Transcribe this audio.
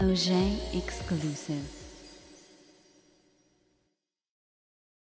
OJ exclusive.